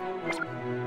you